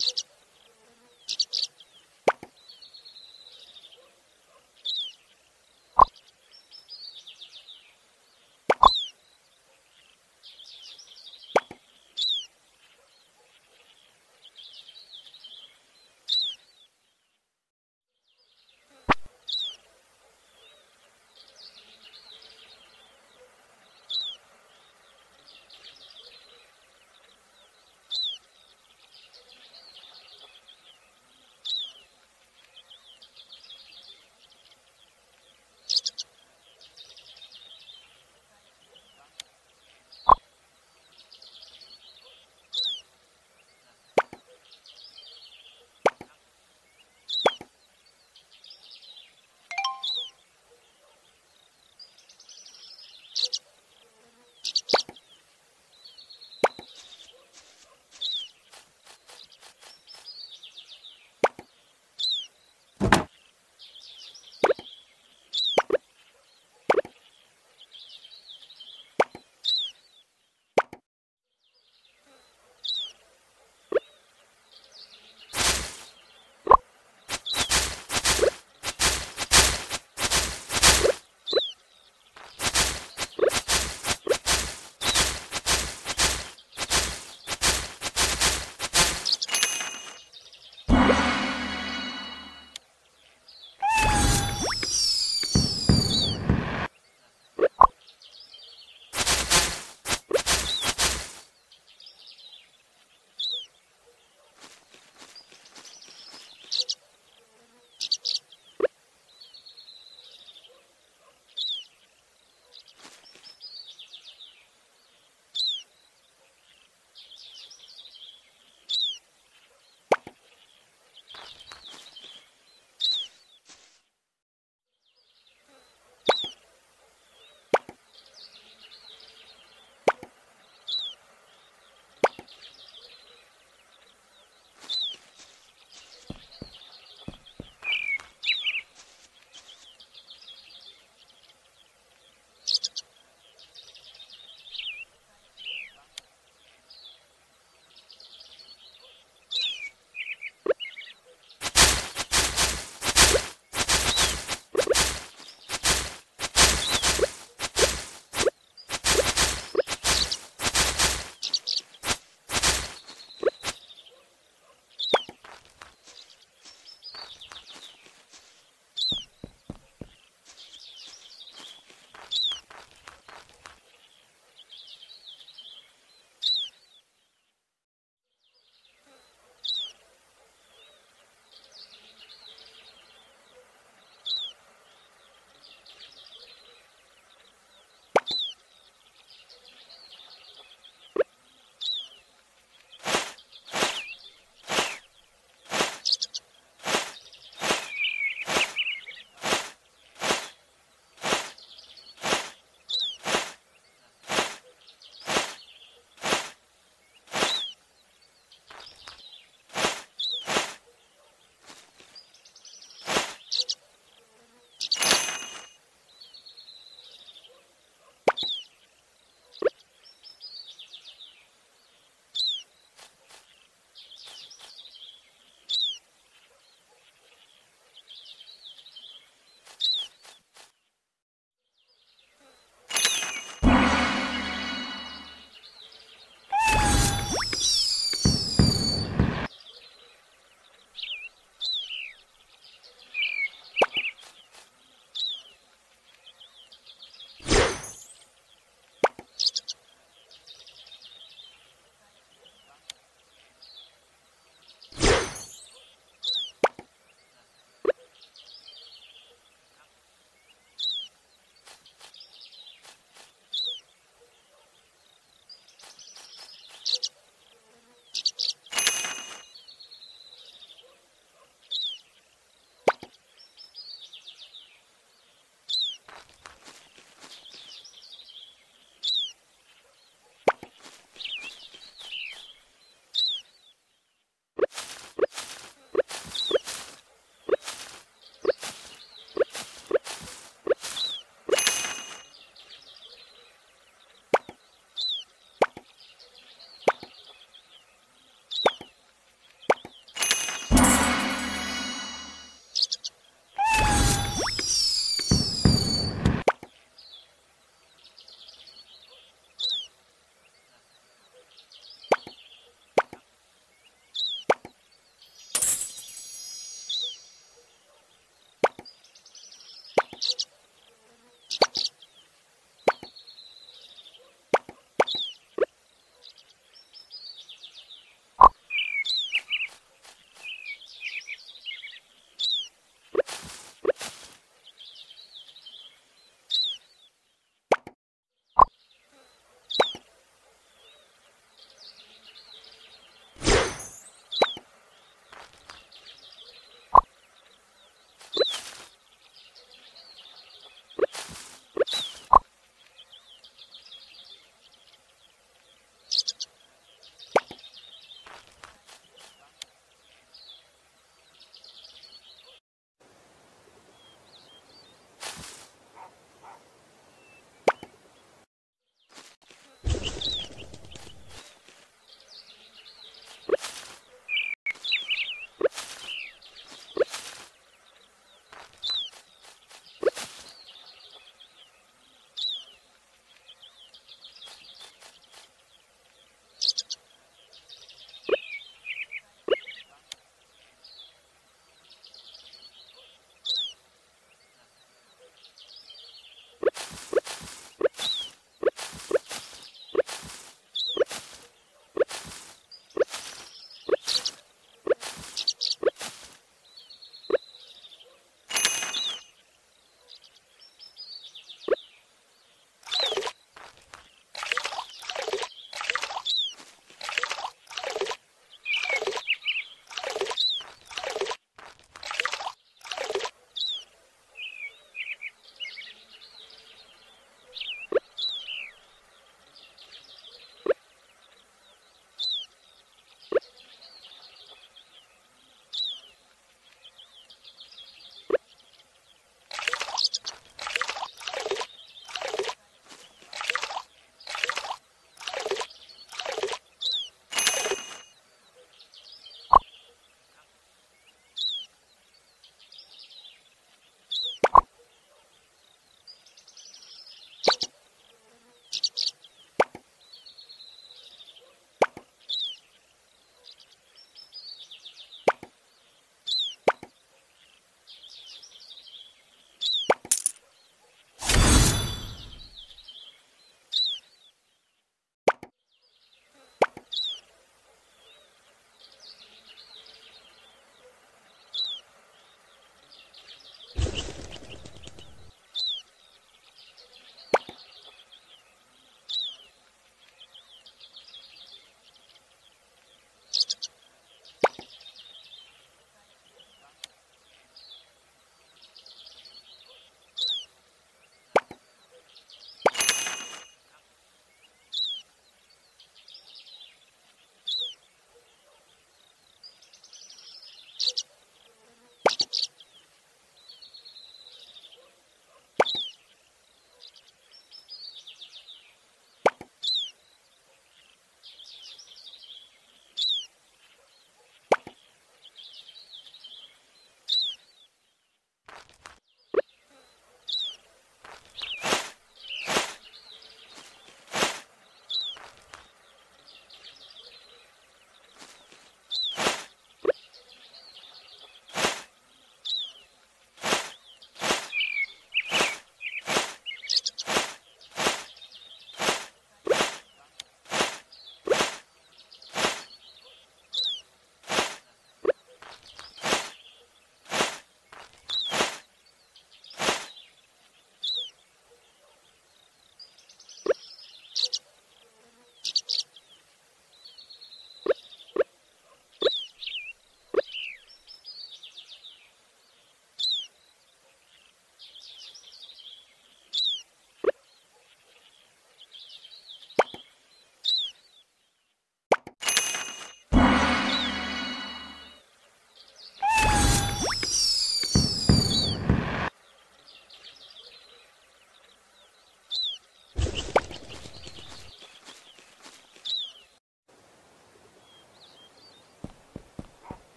you